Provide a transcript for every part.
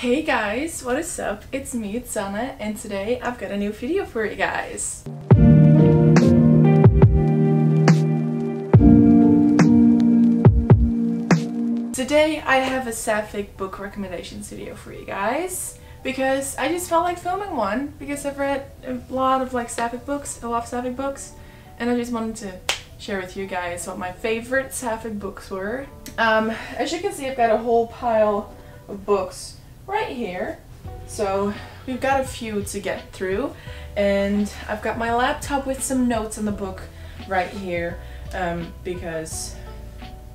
Hey guys, what is up? It's me, it's Sanne, and today I've got a new video for you guys. Today I have a sapphic book recommendations video for you guys because I just felt like filming one because I've read a lot of like sapphic books, a lot of sapphic books, and I just wanted to share with you guys what my favorite sapphic books were. Um, as you can see I've got a whole pile of books right here. So we've got a few to get through and I've got my laptop with some notes on the book right here um, because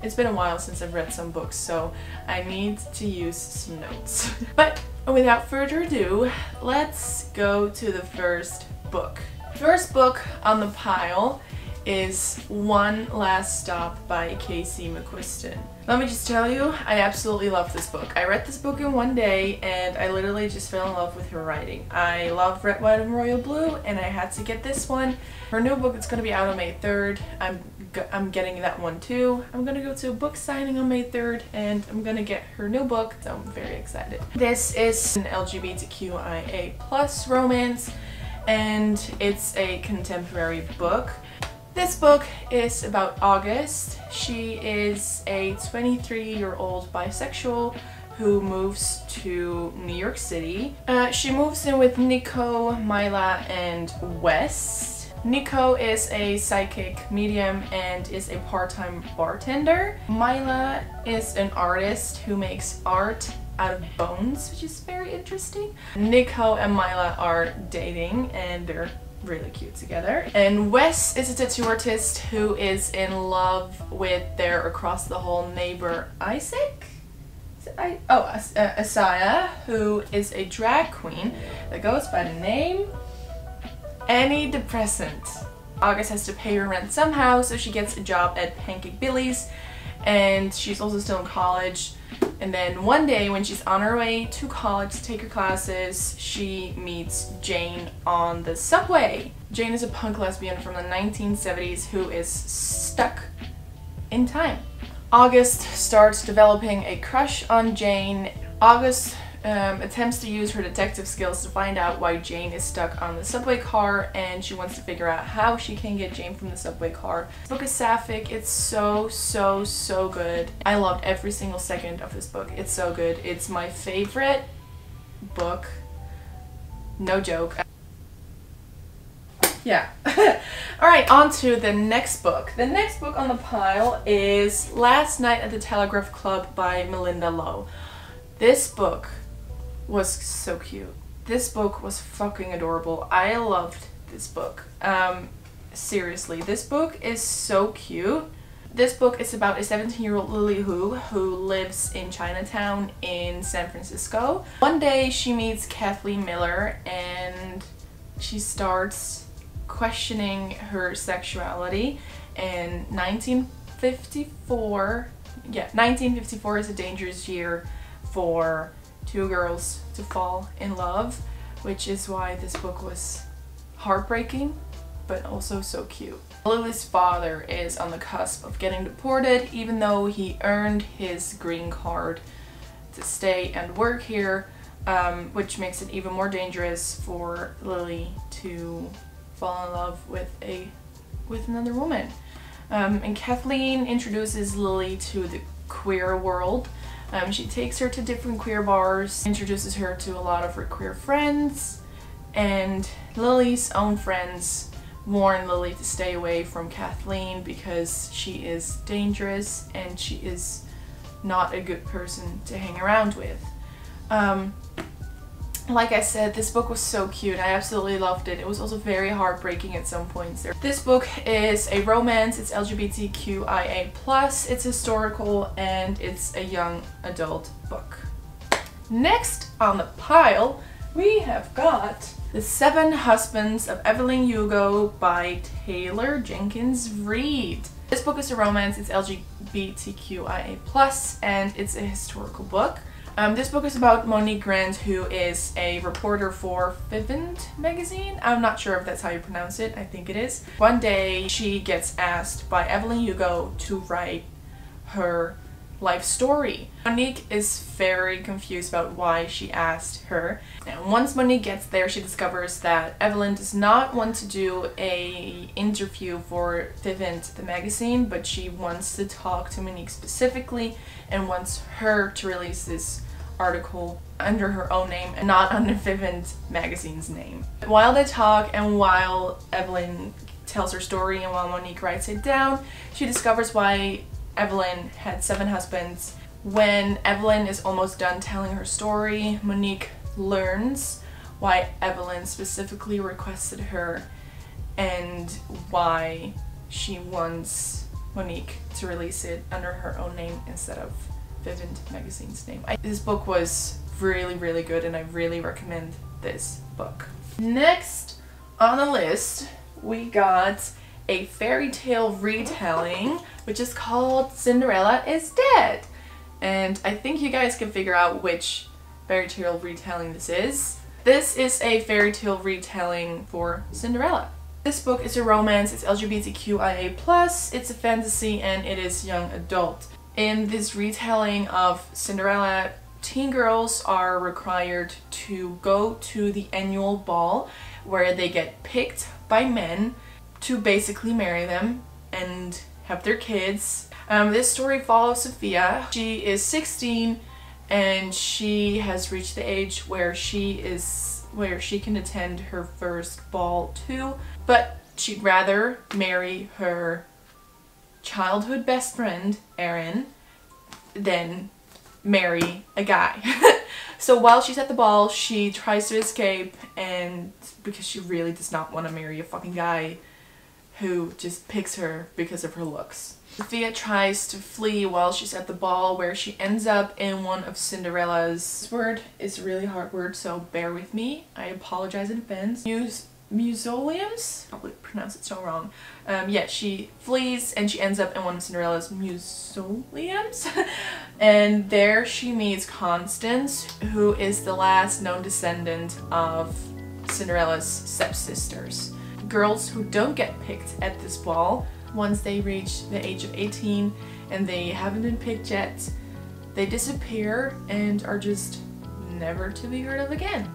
it's been a while since I've read some books so I need to use some notes. but without further ado, let's go to the first book. First book on the pile is One Last Stop by Casey McQuiston. Let me just tell you, I absolutely love this book. I read this book in one day and I literally just fell in love with her writing. I love Red, White, and Royal Blue and I had to get this one. Her new book is going to be out on May 3rd. I'm, I'm getting that one too. I'm going to go to a book signing on May 3rd and I'm going to get her new book, so I'm very excited. This is an LGBTQIA plus romance and it's a contemporary book. This book is about August. She is a 23 year old bisexual who moves to New York City. Uh, she moves in with Nico, Mila, and Wes. Nico is a psychic medium and is a part-time bartender. Mila is an artist who makes art out of bones, which is very interesting. Nico and Mila are dating and they're really cute together. And Wes is a tattoo artist who is in love with their across the hall neighbor Isaac? I, oh, uh, Isaiah, who is a drag queen that goes by the name Annie Depressant. August has to pay her rent somehow, so she gets a job at Pancake Billy's, and she's also still in college. And then one day when she's on her way to college to take her classes, she meets Jane on the subway. Jane is a punk lesbian from the 1970s who is stuck in time. August starts developing a crush on Jane. August um, attempts to use her detective skills to find out why Jane is stuck on the subway car and she wants to figure out how she can get Jane from the subway car. This book is sapphic. It's so, so, so good. I loved every single second of this book. It's so good. It's my favorite book. No joke. Yeah. Alright, on to the next book. The next book on the pile is Last Night at the Telegraph Club by Malinda Lo. This book was so cute. This book was fucking adorable. I loved this book. Um, seriously, this book is so cute. This book is about a 17-year-old Lily Hu who lives in Chinatown in San Francisco. One day she meets Kathleen Miller and she starts questioning her sexuality in 1954. Yeah, 1954 is a dangerous year for two girls to fall in love, which is why this book was heartbreaking, but also so cute. Lily's father is on the cusp of getting deported, even though he earned his green card to stay and work here, um, which makes it even more dangerous for Lily to fall in love with a with another woman. Um, and Kathleen introduces Lily to the queer world um, she takes her to different queer bars, introduces her to a lot of her queer friends, and Lily's own friends warn Lily to stay away from Kathleen because she is dangerous and she is not a good person to hang around with. Um, like I said, this book was so cute. I absolutely loved it. It was also very heartbreaking at some points. This book is a romance. It's LGBTQIA+. It's historical and it's a young adult book. Next on the pile, we have got The Seven Husbands of Evelyn Hugo by Taylor Jenkins Reid. This book is a romance. It's LGBTQIA+, and it's a historical book. Um, this book is about Monique Grant, who is a reporter for Vivant magazine. I'm not sure if that's how you pronounce it. I think it is. One day, she gets asked by Evelyn Hugo to write her life story. Monique is very confused about why she asked her. And once Monique gets there, she discovers that Evelyn does not want to do a interview for Vivant, the magazine, but she wants to talk to Monique specifically and wants her to release this article under her own name and not under Vivant magazine's name. While they talk and while Evelyn tells her story and while Monique writes it down, she discovers why Evelyn had seven husbands. When Evelyn is almost done telling her story, Monique learns why Evelyn specifically requested her and why she wants Monique to release it under her own name instead of Vivant magazine's name. I, this book was really really good and I really recommend this book. Next on the list we got a fairy tale retelling which is called Cinderella is Dead and I think you guys can figure out which fairy tale retelling this is. This is a fairy tale retelling for Cinderella. This book is a romance, it's LGBTQIA+, it's a fantasy, and it is young adult. In this retelling of Cinderella, teen girls are required to go to the annual ball where they get picked by men to basically marry them and have their kids. Um, this story follows Sophia. She is 16 and she has reached the age where she is where she can attend her first ball too but she'd rather marry her childhood best friend, Erin, then marry a guy. so while she's at the ball, she tries to escape and because she really does not want to marry a fucking guy who just picks her because of her looks. Sophia tries to flee while she's at the ball where she ends up in one of Cinderella's this word is a really hard word so bear with me. I apologize in advance. Use mausoleums? Probably pronounced it so wrong. Um, yeah, she flees and she ends up in one of Cinderella's mausoleums. and there she meets Constance, who is the last known descendant of Cinderella's stepsisters. Girls who don't get picked at this ball, once they reach the age of 18 and they haven't been picked yet, they disappear and are just never to be heard of again.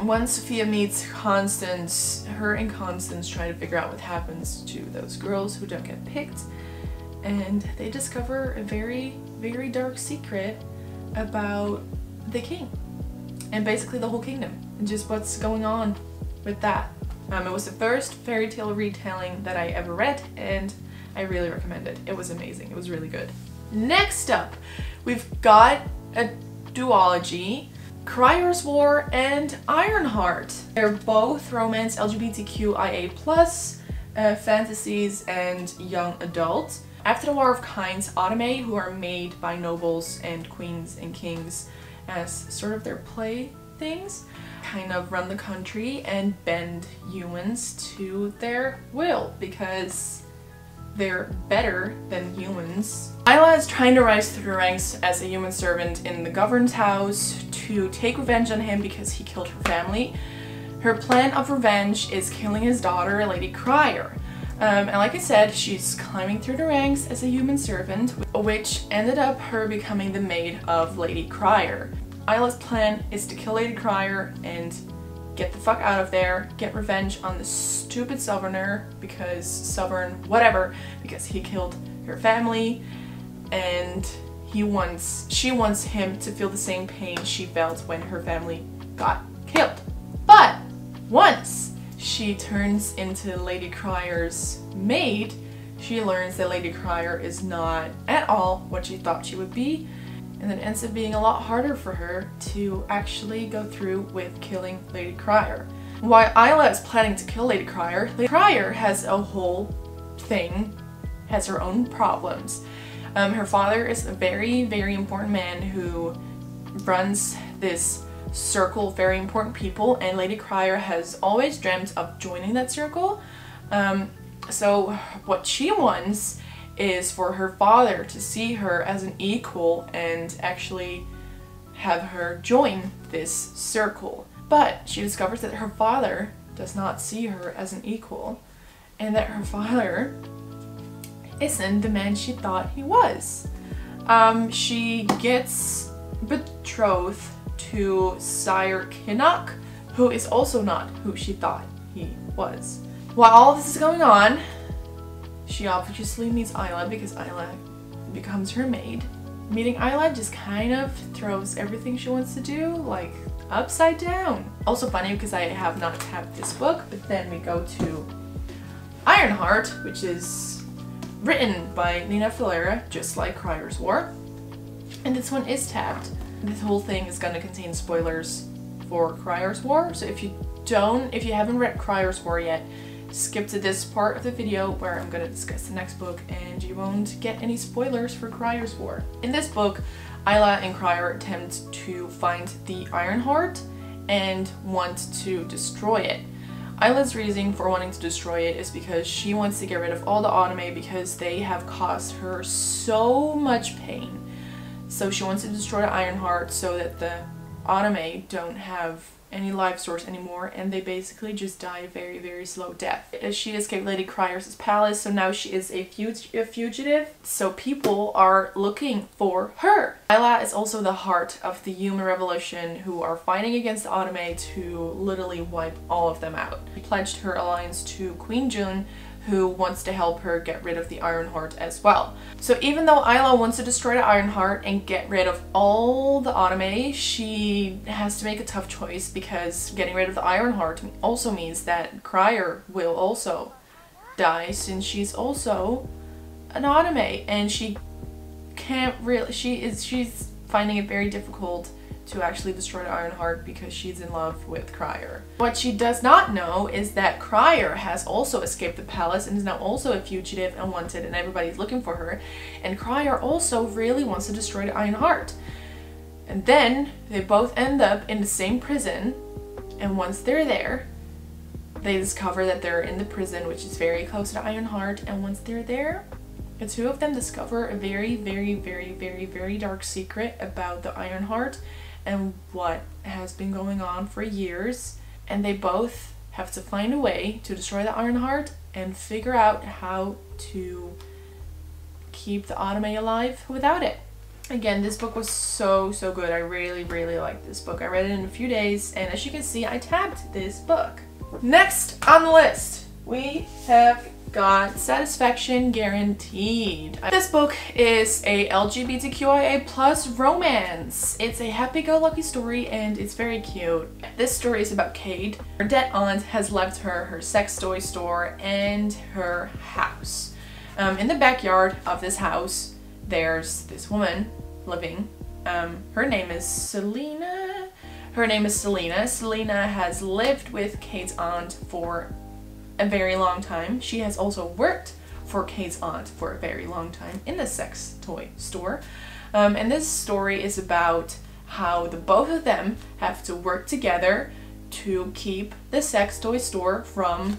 Once Sophia meets Constance, her and Constance try to figure out what happens to those girls who don't get picked and they discover a very, very dark secret about the king and basically the whole kingdom and just what's going on with that. Um, it was the first fairy tale retelling that I ever read and I really recommend it. It was amazing. It was really good. Next up, we've got a duology Crier's War and Ironheart. They're both romance LGBTQIA+, uh, fantasies, and young adult. After the War of Kinds, Automae, who are made by nobles and queens and kings as sort of their playthings, kind of run the country and bend humans to their will because they're better than humans. Isla is trying to rise through the ranks as a human servant in the Govern's house to take revenge on him because he killed her family. Her plan of revenge is killing his daughter, Lady Crier. Um, and like I said, she's climbing through the ranks as a human servant, which ended up her becoming the maid of Lady Crier. Isla's plan is to kill Lady Crier and get the fuck out of there, get revenge on the stupid Sovereigner because Sovereign, whatever, because he killed her family and he wants, she wants him to feel the same pain she felt when her family got killed. But once she turns into Lady Crier's maid, she learns that Lady Crier is not at all what she thought she would be and then ends up being a lot harder for her to actually go through with killing Lady Crier. While Isla is planning to kill Lady Crier, Lady Crier has a whole thing, has her own problems. Um, her father is a very, very important man who runs this circle of very important people and Lady Crier has always dreamt of joining that circle. Um, so what she wants is for her father to see her as an equal and actually have her join this circle. But she discovers that her father does not see her as an equal and that her father isn't the man she thought he was. Um, she gets betrothed to Scyre Kinok, who is also not who she thought he was. While all this is going on, she obviously meets Isla because Isla becomes her maid. Meeting Isla just kind of throws everything she wants to do like upside down. Also funny because I have not tapped this book, but then we go to Ironheart, which is written by Nina Valera, just like Crier's War. And this one is tapped. This whole thing is gonna contain spoilers for Crier's War, so if you don't, if you haven't read Crier's War yet, skip to this part of the video where I'm gonna discuss the next book and you won't get any spoilers for Crier's War. In this book, Isla and Crier attempt to find the Ironheart and want to destroy it. Isla's reason for wanting to destroy it is because she wants to get rid of all the Automae because they have caused her so much pain. So she wants to destroy the Ironheart so that the Automae don't have any life source anymore and they basically just die a very very slow death. Uh, she escaped Lady Crier's palace so now she is a, fug a fugitive so people are looking for her. Isla is also the heart of the human revolution who are fighting against the Automae to literally wipe all of them out. She pledged her alliance to Queen June who wants to help her get rid of the Iron Heart as well. So even though Isla wants to destroy the Iron Heart and get rid of all the Automae, she has to make a tough choice because getting rid of the Iron Heart also means that Crier will also die since she's also an Automae and she can't really, she is, she's finding it very difficult to actually destroy Ironheart because she's in love with Crier. What she does not know is that Crier has also escaped the palace and is now also a fugitive and wanted and everybody's looking for her. And Crier also really wants to destroy Ironheart. And then they both end up in the same prison and once they're there, they discover that they're in the prison which is very close to Ironheart and once they're there, the two of them discover a very, very, very, very, very dark secret about the Ironheart and what has been going on for years and they both have to find a way to destroy the Ironheart and figure out how to keep the Automae alive without it. Again, this book was so, so good. I really, really liked this book. I read it in a few days, and as you can see, I tabbed this book. Next on the list, we have got satisfaction guaranteed. This book is a LGBTQIA plus romance. It's a happy-go-lucky story and it's very cute. This story is about Kate. Her dead aunt has left her her sex toy store and her house. Um, in the backyard of this house, there's this woman living. Um, her name is Selena. Her name is Selena. Selena has lived with Kate's aunt for a very long time. She has also worked for Kate's aunt for a very long time in the sex toy store. Um, and this story is about how the both of them have to work together to keep the sex toy store from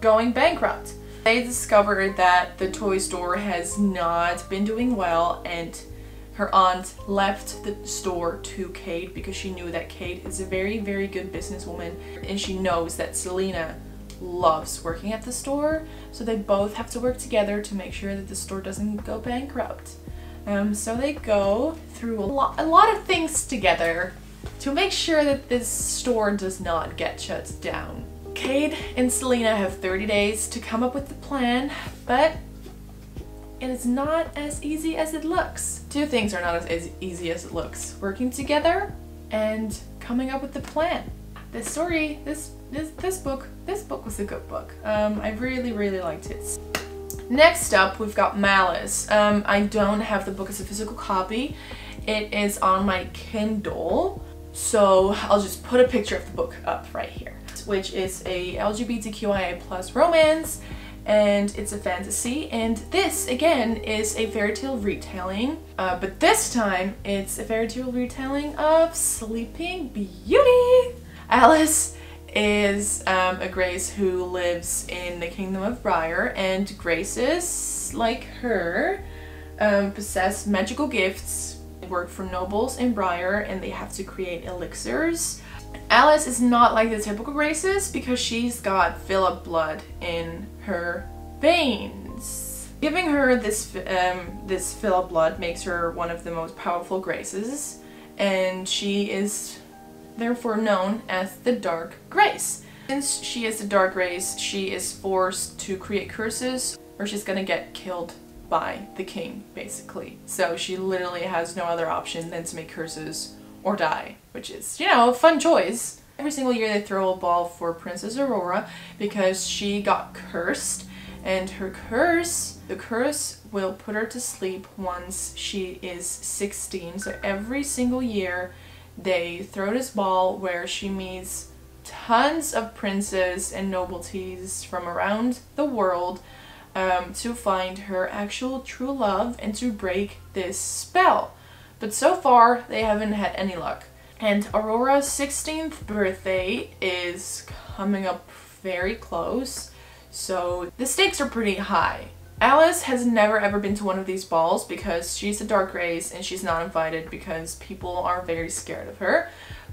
going bankrupt. They discovered that the toy store has not been doing well and her aunt left the store to Kate because she knew that Kate is a very, very good businesswoman and she knows that Selena loves working at the store. So they both have to work together to make sure that the store doesn't go bankrupt. Um, so they go through a, lo a lot of things together to make sure that this store does not get shut down. Kate and Selena have 30 days to come up with the plan, but it is not as easy as it looks. Two things are not as easy as it looks. Working together and coming up with the plan. This story, this this this book, this book was a good book. Um, I really, really liked it. Next up, we've got Malice. Um, I don't have the book as a physical copy. It is on my Kindle, so I'll just put a picture of the book up right here, which is a LGBTQIA plus romance and it's a fantasy and this again is a fairy tale retelling uh, but this time it's a fairy tale retelling of Sleeping Beauty. Alyce is um, a Grace who lives in the kingdom of Briar and Graces like her um, possess magical gifts work for nobles in Briar and they have to create elixirs Alyce is not like the typical Graces because she's got Philip blood in her veins. Giving her this um, this of blood makes her one of the most powerful graces, and she is therefore known as the Dark Grace. Since she is the Dark Grace, she is forced to create curses or she's gonna get killed by the king, basically. So she literally has no other option than to make curses or die, which is, you know, a fun choice. Every single year they throw a ball for Princess Aurora because she got cursed and her curse, the curse will put her to sleep once she is 16. So every single year they throw this ball where she meets tons of princes and nobilities from around the world um, to find her actual true love and to break this spell. But so far, they haven't had any luck. And Aurora's 16th birthday is coming up very close, so the stakes are pretty high. Alyce has never ever been to one of these balls because she's a dark grace and she's not invited because people are very scared of her.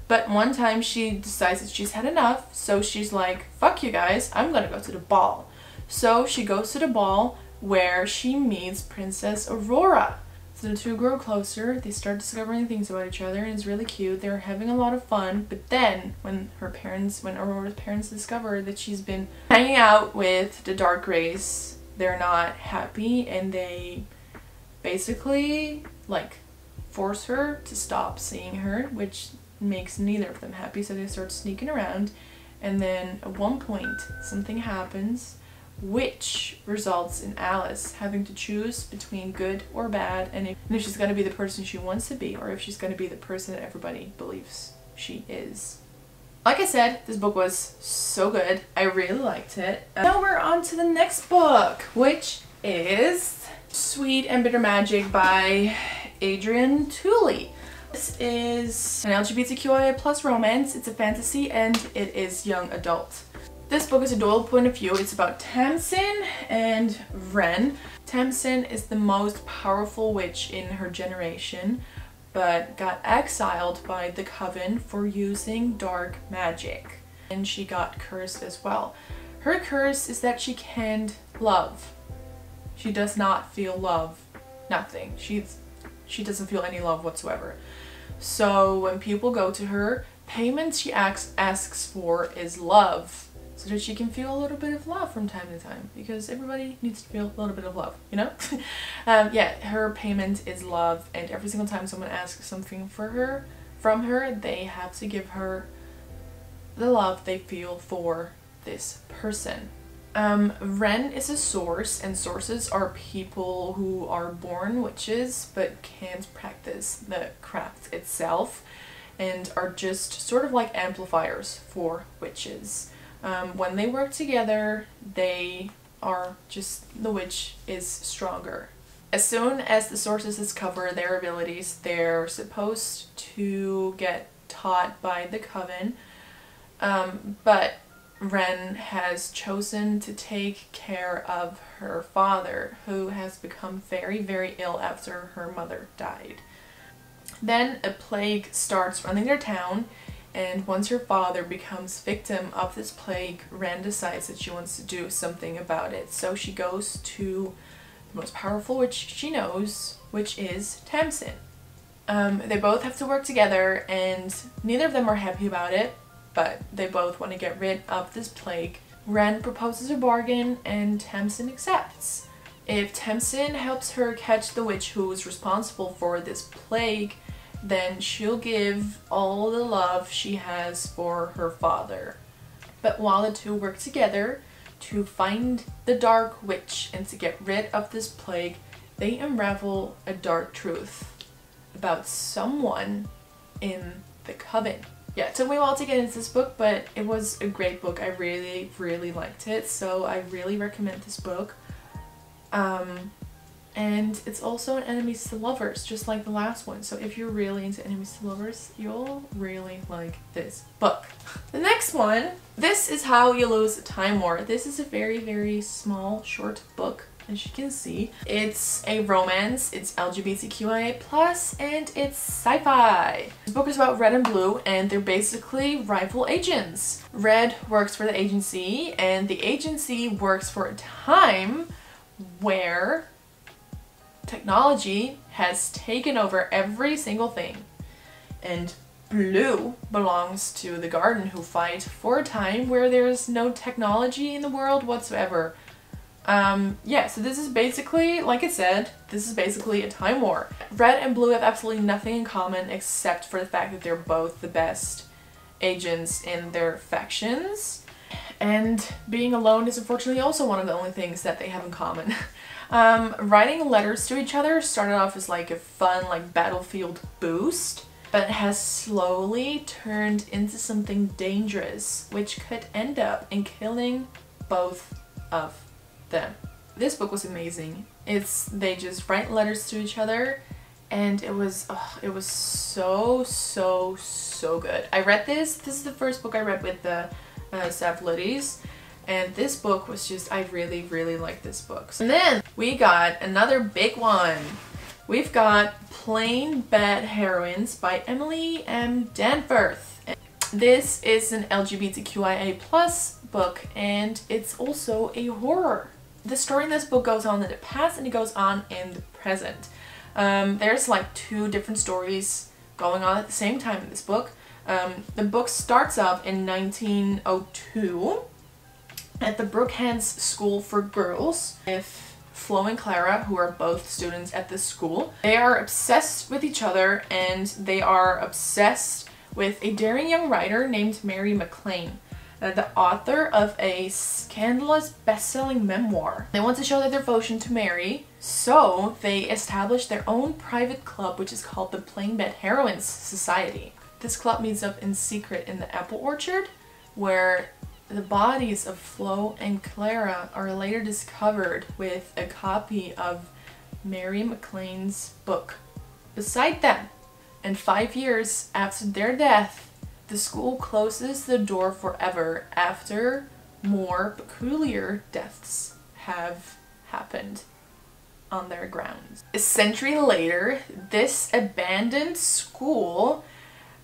But one time she decides that she's had enough, so she's like, fuck you guys, I'm gonna go to the ball. So she goes to the ball where she meets Princess Aurora. So the two grow closer, they start discovering things about each other and it's really cute. They're having a lot of fun, but then when her parents, when Aurora's parents discover that she's been hanging out with the Dark Grace they're not happy and they basically like force her to stop seeing her, which makes neither of them happy. So they start sneaking around, and then at one point, something happens which results in Alyce having to choose between good or bad and if, and if she's going to be the person she wants to be or if she's going to be the person that everybody believes she is. Like I said, this book was so good. I really liked it. Uh, now we're on to the next book, which is Sweet and Bitter Magic by Adrienne Tooley. This is an LGBTQIA plus romance. It's a fantasy and it is young adult. This book is a dual point of view. It's about Tamsin and Wren. Tamsin is the most powerful witch in her generation but got exiled by the coven for using dark magic. And she got cursed as well. Her curse is that she can't love. She does not feel love. Nothing. She's she doesn't feel any love whatsoever. So when people go to her, payment she asks, asks for is love so that she can feel a little bit of love from time to time because everybody needs to feel a little bit of love, you know? um, yeah, her payment is love and every single time someone asks something for her, from her, they have to give her the love they feel for this person. Um, Wren is a source and sources are people who are born witches but can't practice the craft itself and are just sort of like amplifiers for witches. Um, when they work together, they are just, the witch is stronger. As soon as the sources discover their abilities, they're supposed to get taught by the coven, um, but Wren has chosen to take care of her father, who has become very, very ill after her mother died. Then a plague starts running their town, and once her father becomes victim of this plague, Wren decides that she wants to do something about it. So she goes to the most powerful witch she knows, which is Tamsin. Um, they both have to work together and neither of them are happy about it, but they both want to get rid of this plague. Wren proposes a bargain and Tamsin accepts. If Tamsin helps her catch the witch who is responsible for this plague, then she'll give all the love she has for her father. But while the two work together to find the dark witch and to get rid of this plague, they unravel a dark truth about someone in the coven. Yeah, it took me a while to get into this book, but it was a great book. I really, really liked it, so I really recommend this book. Um, and it's also an enemies to lovers just like the last one. So if you're really into enemies to lovers you'll really like this book. The next one this is how you lose time war. This is a very very small short book as you can see. It's a romance it's lgbtqia plus and it's sci-fi. This book is about red and blue and they're basically rival agents. Red works for the agency and the agency works for a time where technology has taken over every single thing. And Blue belongs to the garden who fight for a time where there's no technology in the world whatsoever. Um, yeah, so this is basically, like I said, this is basically a time war. Red and Blue have absolutely nothing in common except for the fact that they're both the best agents in their factions. And being alone is unfortunately also one of the only things that they have in common. um, writing letters to each other started off as like a fun like battlefield boost, but has slowly turned into something dangerous, which could end up in killing both of them. This book was amazing. It's they just write letters to each other and it was oh, it was so so so good. I read this. This is the first book I read with the uh, Savlitties and this book was just I really really liked this book. And then we got another big one. We've got Plain Bad Heroines by Emily M. Danforth. This is an LGBTQIA plus book and it's also a horror. The story in this book goes on in the past and it goes on in the present. Um, there's like two different stories going on at the same time in this book. Um, the book starts up in 1902 at the Brookhants School for Girls with Flo and Clara, who are both students at this school. They are obsessed with each other and they are obsessed with a daring young writer named Mary MacLane uh, the author of a scandalous best-selling memoir. They want to show their devotion to Mary, so they establish their own private club which is called the Plain Bad Heroines Society. This club meets up in secret in the apple orchard where the bodies of Flo and Clara are later discovered with a copy of Mary MacLane's book beside them. And five years after their death, the school closes the door forever after more peculiar deaths have happened on their grounds. A century later, this abandoned school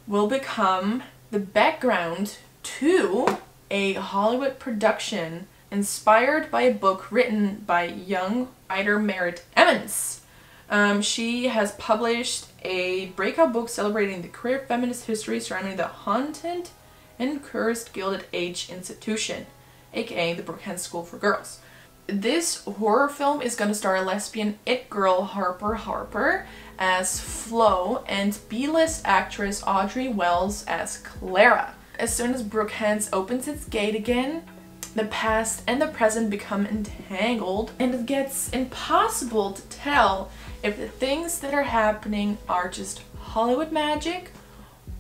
will become the background to a Hollywood production inspired by a book written by young writer Merritt Emmons. Um, she has published a breakout book celebrating the queer feminist history surrounding the haunted and cursed Gilded Age institution, aka the Brookhants School for Girls. This horror film is going to star lesbian it girl Harper Harper as Flo and B-list actress Audrey Wells as Clara. As soon as Brookhants opens its gate again, the past and the present become entangled and it gets impossible to tell if the things that are happening are just Hollywood magic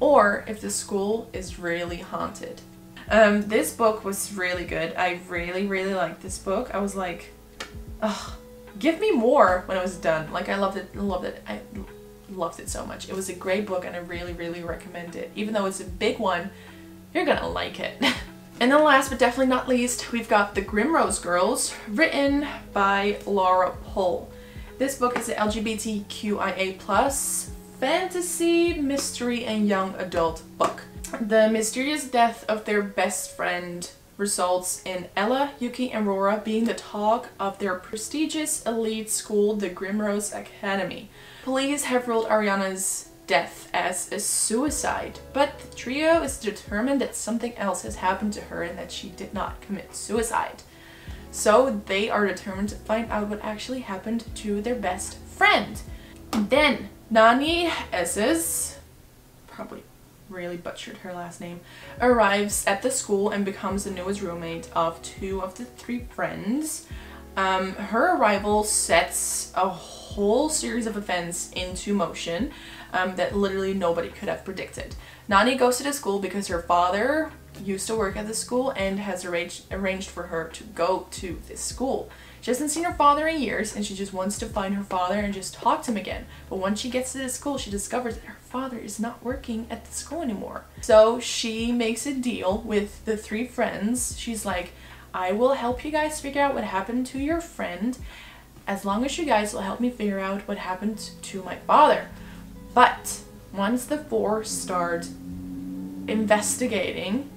or if the school is really haunted. Um, this book was really good. I really, really liked this book. I was like, ugh, give me more when it was done. Like I loved it, loved it. I loved it so much. It was a great book and I really, really recommend it. Even though it's a big one, you're gonna like it. and then last but definitely not least, we've got The Grimrose Girls, written by Laura Pohl. This book is an LGBTQIA plus fantasy, mystery, and young adult book. The mysterious death of their best friend results in Ella, Yuki, and Rora being the talk of their prestigious elite school, the Grimrose Academy. Police have ruled Ariana's death as a suicide, but the trio is determined that something else has happened to her and that she did not commit suicide. So they are determined to find out what actually happened to their best friend. Then Nani Esses, probably really butchered her last name, arrives at the school and becomes the newest roommate of two of the three friends. Um, her arrival sets a whole series of events into motion um, that literally nobody could have predicted. Nani goes to the school because her father used to work at the school and has arranged, arranged for her to go to this school. She hasn't seen her father in years and she just wants to find her father and just talk to him again. But once she gets to the school, she discovers that her father is not working at the school anymore. So she makes a deal with the three friends. She's like, I will help you guys figure out what happened to your friend as long as you guys will help me figure out what happened to my father. But once the four start investigating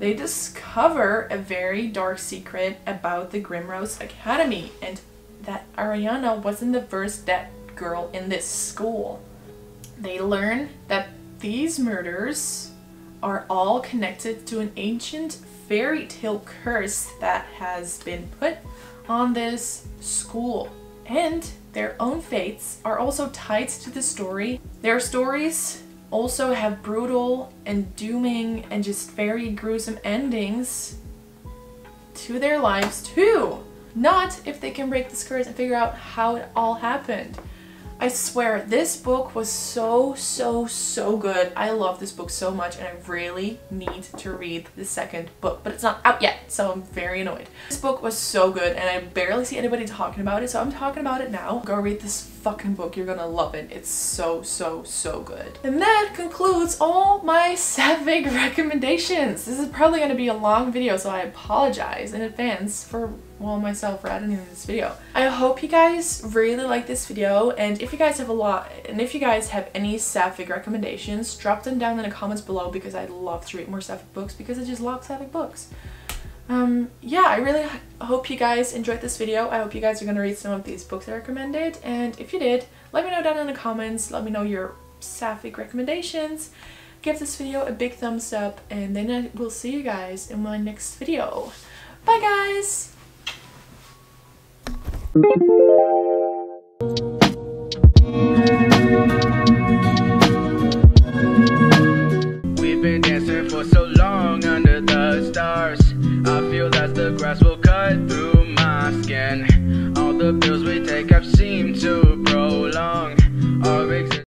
they discover a very dark secret about the Grimrose Academy and that Ariana wasn't the first dead girl in this school. They learn that these murders are all connected to an ancient fairy tale curse that has been put on this school. And their own fates are also tied to the story. Their stories also have brutal and dooming and just very gruesome endings to their lives too. Not if they can break the curse and figure out how it all happened. I swear, this book was so, so, so good. I love this book so much and I really need to read the second book, but it's not out yet, so I'm very annoyed. This book was so good and I barely see anybody talking about it, so I'm talking about it now. Go read this fucking book. You're gonna love it. It's so, so, so good. And that concludes all my Sapphic recommendations. This is probably gonna be a long video, so I apologize in advance for well myself for in this video. I hope you guys really like this video and if you guys have a lot and if you guys have any sapphic recommendations drop them down in the comments below because I'd love to read more sapphic books because I just love sapphic books. Um, yeah, I really hope you guys enjoyed this video. I hope you guys are going to read some of these books I recommended and if you did, let me know down in the comments. Let me know your sapphic recommendations. Give this video a big thumbs up and then I will see you guys in my next video. Bye guys! We've been